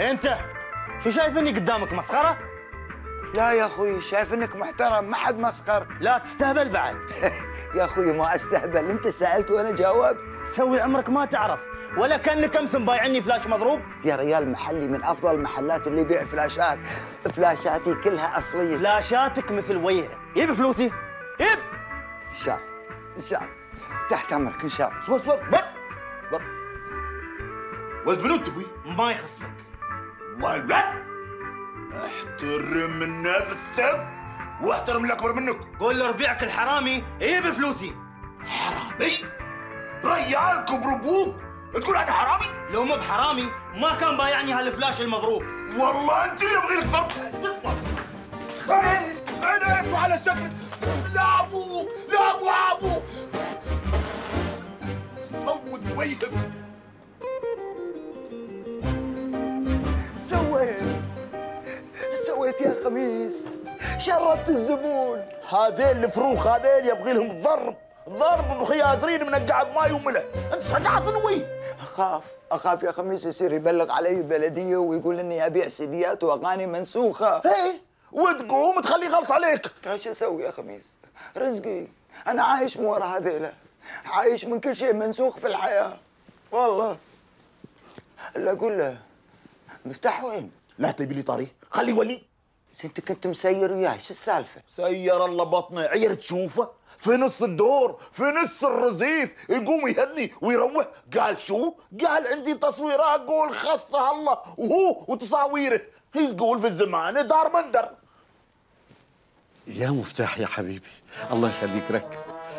انت شو شايفني قدامك مسخرة؟ لا يا أخوي شايف انك محترم ما حد مسخر. لا تستهبل بعد. يا أخوي ما أستهبل أنت سألت وأنا جاوبت. تسوي عمرك ما تعرف. ولا كانك امس مبايعني فلاش مضروب. يا ريال محلي من أفضل المحلات اللي يبيع فلاشات. فلاشاتي كلها أصلية. فلاشاتك مثل وجهك يب فلوسي. يب إن شاء الله إن شاء الله. تحت أمرك إن شاء الله. اصبر اصبر بر بر ولد بنوت تبوي ما يخصك. ولد احترم نفسك واحترم الاكبر منك. قول له ربيعك الحرامي يب فلوسي حرامي؟ ريال كبر أبوك تقول أنا حرامي؟ لو مو بحرامي ما كان بايعني هالفلاش المضروب والله أنت اللي أبغي لك ضرب. أنا على شكل لا أبوك لا أبو أبوك. صوت وجهك سويت يا خميس شربت الزبون. هذين الفروخ هذين يبغي لهم ضرب. ضرب بخياذرين من القعب ماي وملح انت سقعت نوي. أخاف. أخاف يا خميس يصير يبلغ علي البلديه ويقول إني أبيع سيديات وأغاني منسوخة. إيه وتقوم تخليه غلط عليك. إيش أسوي يا خميس؟ رزقي. أنا عايش مو ورا هذيلا. عايش من كل شيء منسوخ في الحياة. والله. إلا أقول له مفتاح وين؟ لا تبي لي طاري خليه ولي. بس انت كنت مسير وياه شو السالفة؟ سير الله بطنه عير تشوفه؟ في نص الدور في نص الرصيف يقوم يهدني ويروح. قال شو؟ قال عندي تصويرات قول خصها الله. وهو وتصاويره. يقول في الزمان دار مندر. يا مفتاح يا حبيبي الله يخليك ركز.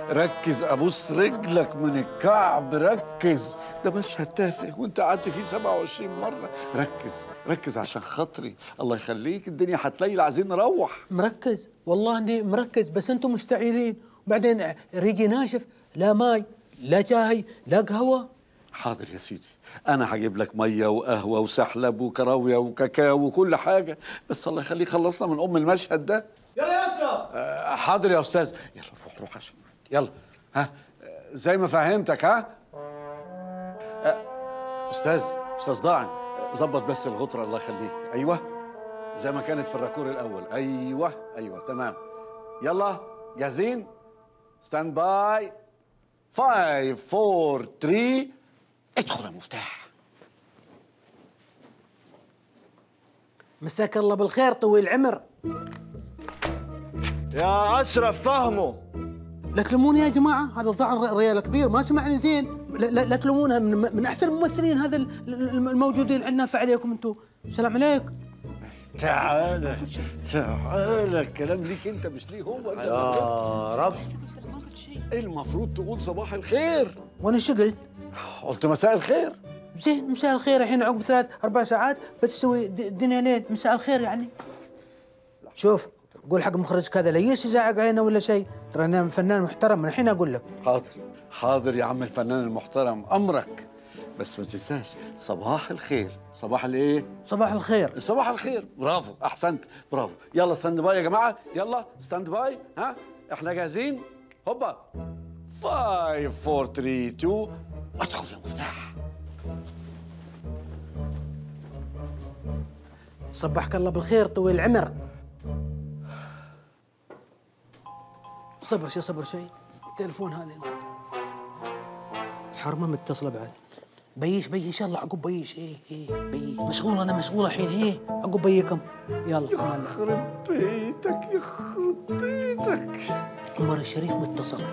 ركز أبوس رجلك من الكعب ركز. ده مشهد تافه وأنت قعدت فيه 27 مرة. ركز ركز عشان خاطري. الله يخليك الدنيا هتليل عايزين نروح. مركز؟ والله إني مركز بس أنتم مستعيرين وبعدين ريقي ناشف لا ماي لا شاي لا قهوة. حاضر يا سيدي. أنا هجيب لك مية وقهوة وسحلب وكراويه وكاكاو وكل حاجة. بس الله يخليك خلصنا من أم المشهد ده. يلا يا أشرف. آه، حاضر يا أستاذ. يلا روح روح عشان يلا. ها؟ زي ما فهمتك ها؟ آه، أستاذ أستاذ ضاعن ظبط بس الغطرة الله يخليك. أيوه. زي ما كانت في ال raccord الأول. أيوه أيوه تمام. يلا جاهزين؟ standby 5 4 3 ادخل يا مفتاح. مساك الله بالخير طويل العمر. يا أشرف فهمه. لا تلوموني يا جماعة هذا الظاهر ريال كبير ما سمعني زين. لا, لا, لا تلومونها من, من أحسن الممثلين هذا ال- ال- الموجودين عندنا فعليكم أنتم. السلام عليكم تعالى تعالى الكلام ليك أنت مش ليه هو أنت يا رب. المفروض تقول صباح الخير؟ وأنا شو قلت؟ قلت مساء الخير. زين مساء الخير الحين عقب ثلاث أربع ساعات بتسوي د- الدنيا ليل مساء الخير يعني. شوف قول حق مخرجك هذا لا يزعق علينا ولا شيء؟ ترى أنا فنان محترم من الحين أقول لك. حاضر. حاضر يا عم الفنان المحترم أمرك. بس ما تنساش صباح الخير. صباح الإيه؟ صباح الخير. صباح الخير. برافو أحسنت. برافو. يلا stand by يا جماعة. يلا stand by ها؟ إحنا جاهزين؟ هوبا. 5 4 3 2 أدخل يا مفتاح. صبحك الله بالخير طويل العمر. صبر شي صبر شوي التليفون هذا. الحرمه متصله بعد. بيش بيش إن شاء الله عقب بيش. إيه إيه بيش. مشغول أنا مشغول الحين. إيه عقب بيكم. يلا. يخرب بيتك يخرب بيتك. عمر الشريف متصل.